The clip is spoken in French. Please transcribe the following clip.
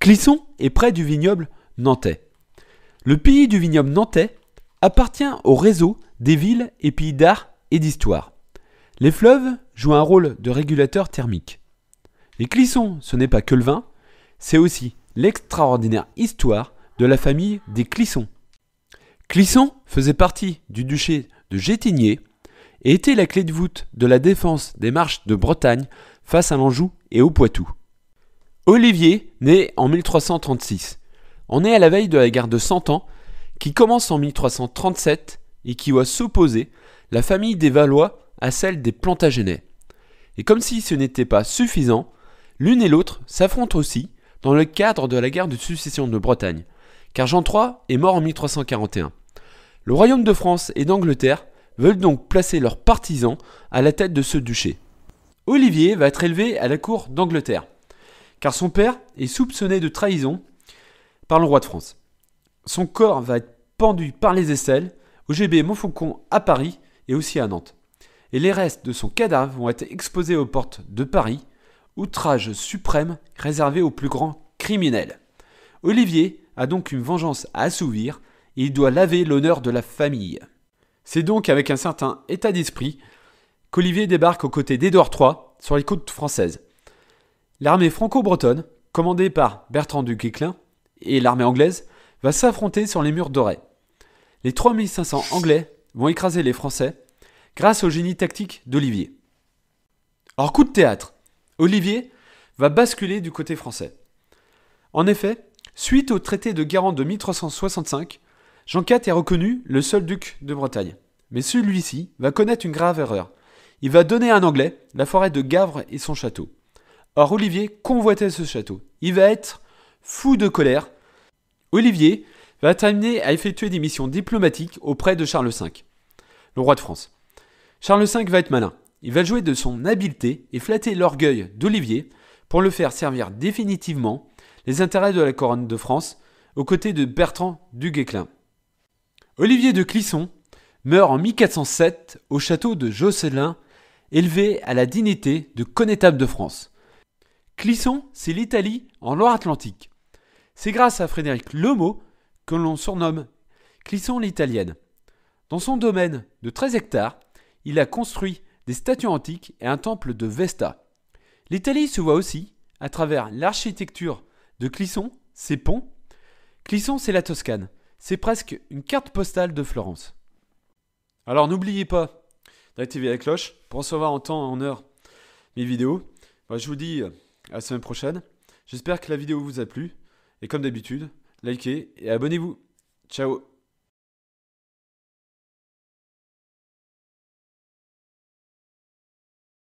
Clisson est près du vignoble nantais. Le pays du vignoble nantais appartient au réseau des villes et pays d'art et d'histoire. Les fleuves jouent un rôle de régulateur thermique. Et Clisson, ce n'est pas que le vin, c'est aussi l'extraordinaire histoire de la famille des Clisson. Clisson faisait partie du duché de Gétigné et était la clé de voûte de la défense des marches de Bretagne face à l'Anjou et au Poitou. Olivier naît en 1336. On est à la veille de la guerre de Cent Ans qui commence en 1337 et qui voit s'opposer la famille des Valois à celle des Plantagenets. Et comme si ce n'était pas suffisant, l'une et l'autre s'affrontent aussi dans le cadre de la guerre de succession de Bretagne, car Jean III est mort en 1341. Le royaume de France et d'Angleterre veulent donc placer leurs partisans à la tête de ce duché. Olivier va être élevé à la cour d'Angleterre, car son père est soupçonné de trahison par le roi de France. Son corps va être pendu par les aisselles au GB Montfaucon à Paris et aussi à Nantes. Et les restes de son cadavre vont être exposés aux portes de Paris, outrage suprême réservé aux plus grands criminels. Olivier a donc une vengeance à assouvir et il doit laver l'honneur de la famille. C'est donc avec un certain état d'esprit qu'Olivier débarque aux côtés d'Édouard III sur les côtes françaises. L'armée franco-bretonne, commandée par Bertrand du Guesclin, et l'armée anglaise, va s'affronter sur les murs dorés. Les 3500 Anglais vont écraser les Français grâce au génie tactique d'Olivier. Alors coup de théâtre, Olivier va basculer du côté français. En effet, suite au traité de Guérande de 1365, Jean IV est reconnu le seul duc de Bretagne. Mais celui-ci va connaître une grave erreur. Il va donner à un Anglais la forêt de Gavre et son château. Or Olivier convoitait ce château. Il va être fou de colère. Olivier va amené à effectuer des missions diplomatiques auprès de Charles V, le roi de France. Charles V va être malin. Il va jouer de son habileté et flatter l'orgueil d'Olivier pour le faire servir définitivement les intérêts de la couronne de France aux côtés de Bertrand du Guesclin. Olivier de Clisson meurt en 1407 au château de Josselin, élevé à la dignité de connétable de France. Clisson, c'est l'Italie en Loire-Atlantique. C'est grâce à Frédéric Lemo que l'on surnomme Clisson l'Italienne. Dans son domaine de 13 hectares, il a construit des statues antiques et un temple de Vesta. L'Italie se voit aussi à travers l'architecture de Clisson, ses ponts. Clisson, c'est la Toscane. C'est presque une carte postale de Florence. Alors n'oubliez pas d'activer la cloche pour recevoir en temps et en heure mes vidéos. je vous dis à la semaine prochaine. J'espère que la vidéo vous a plu. Et comme d'habitude, likez et abonnez-vous. Ciao